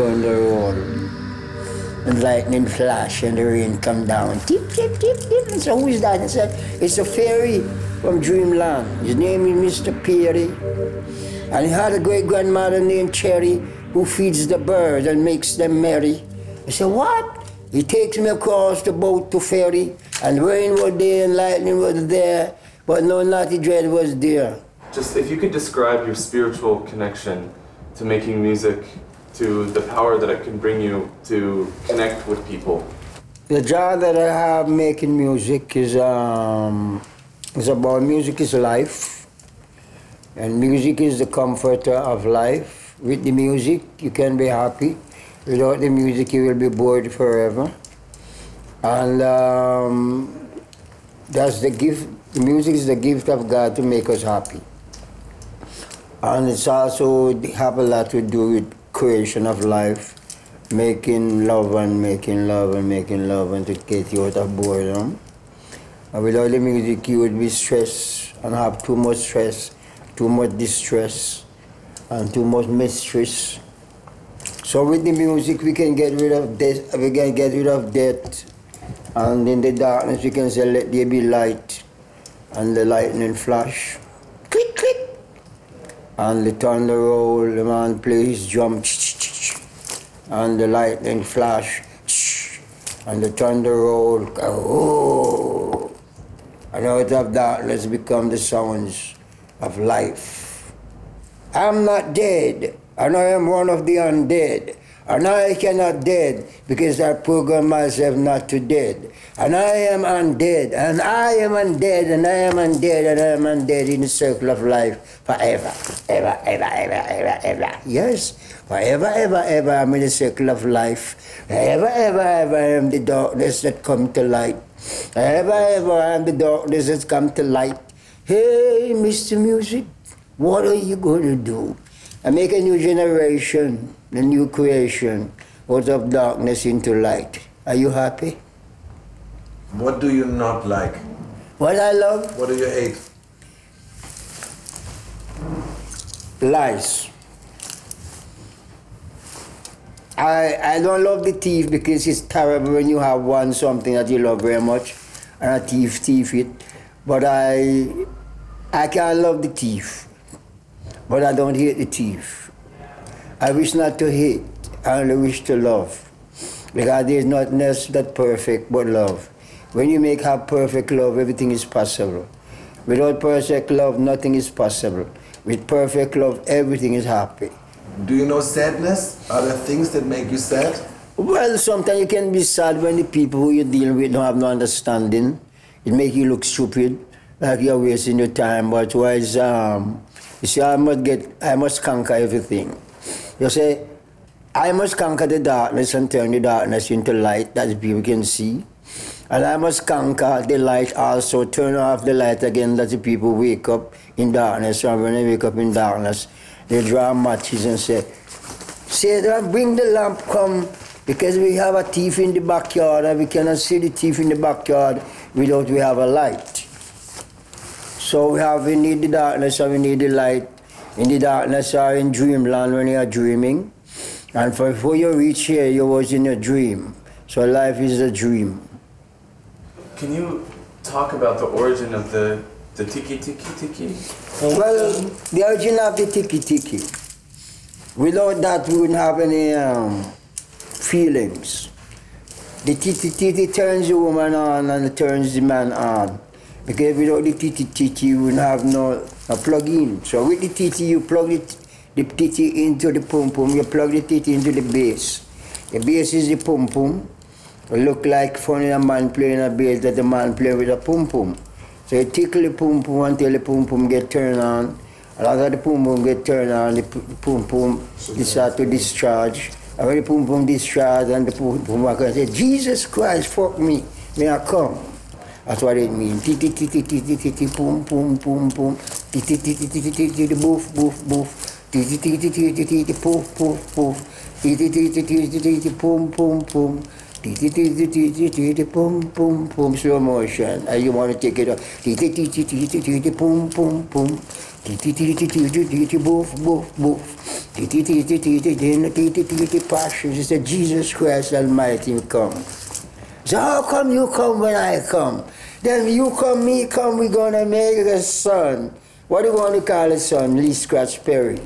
thunder roll, and lightning flash, and the rain come down. Tip, tip, tip, tip. And so who's that? I said, it's a fairy from Dreamland. His name is Mr. Perry. And he had a great grandmother named Cherry who feeds the birds and makes them merry. I said, what? He takes me across the boat to ferry, and rain was there and lightning was there, but no natty dread was there. Just if you could describe your spiritual connection to making music, to the power that it can bring you to connect with people. The joy that I have making music is um, is about music is life, and music is the comforter of life. With the music, you can be happy. Without the music, you will be bored forever. And um, that's the gift. The music is the gift of God to make us happy. And it's also have a lot to do with creation of life, making love and making love and making love and to get you out of boredom. And without the music, you would be stressed and have too much stress, too much distress, and too much mistress. So with the music, we can get rid of death. We can get rid of death, and in the darkness, we can say, "Let there be light," and the lightning flash, and the thunder roll. The man plays drum, and the lightning flash, and the thunder roll. Oh, and out of darkness become the sounds of life. I'm not dead, and I am one of the undead. And I cannot dead because I program myself not to dead. And I am undead, and I am undead, and I am undead, and I am undead in the circle of life forever, ever, ever, ever, ever, ever. Yes, forever, ever, ever, I'm in the circle of life. Ever, ever, ever, I am the darkness that come to light. Ever, ever, I am the darkness that come to light. Hey, Mr. Music, what are you going to do? I make a new generation, a new creation, out of darkness into light. Are you happy? What do you not like? What I love? What do you hate? Lies. I, I don't love the thief because it's terrible when you have one something that you love very much and a thief thief it. But I I can't love the thief. But I don't hate the thief. I wish not to hate, I only wish to love. Because there is nothing else that perfect but love. When you make have perfect love, everything is possible. Without perfect love, nothing is possible. With perfect love, everything is happy. Do you know sadness? Are there things that make you sad? Well, sometimes you can be sad when the people who you deal with don't have no understanding. It make you look stupid, like you're wasting your time. But wise, um, you see, I must get, I must conquer everything. You say, I must conquer the darkness and turn the darkness into light that people can see. And I must conquer the light also, turn off the light again that the people wake up in darkness. And when they wake up in darkness, they draw matches and say, Satan, bring the lamp, come, because we have a thief in the backyard and we cannot see the thief in the backyard without we have a light. So we have, we need the darkness and we need the light. In the darkness or in dreamland when you are dreaming. And for, before you reach here, you was in a dream. So life is a dream. Can you talk about the origin of the the tiki tiki tiki? Well, the origin of the tiki tiki. Without that, we wouldn't have any um, feelings. The tiki tiki turns the woman on and it turns the man on. Because without the titi, you wouldn't have no, no plug in. So with the titi, you plug the, the titi into the pum pum, you plug the titi into the bass. The bass is the. It look like funny a man playing a bass that the man play with a pum. So you tickle the pum pum until the pum get turned on. And after the pum pum get turned on, the pum start to discharge. And when the pum discharge and the pum pum can say, Jesus Christ, fuck me, may I come? That's what it means. Ti ti ti ti ti ti ti ti pum pum pum pum. Ti ti ti ti ti ti ti ti ti boof boof boof. Ti ti ti ti ti ti ti ti poof poof poof. Ti ti ti ti ti ti ti ti pum pum pum. Ti ti ti ti ti ti ti ti pum pum pum. Slow motion. And you want to take it up. Ti ti ti ti ti ti ti ti pum pum pum. Ti ti ti ti ti ti ti ti boof boof boof. passion. She said, Jesus Christ Almighty come. So how come you come when I come? Then you come, me come, we gonna make a son. What do you want to call a son? Lee Scratch Perry.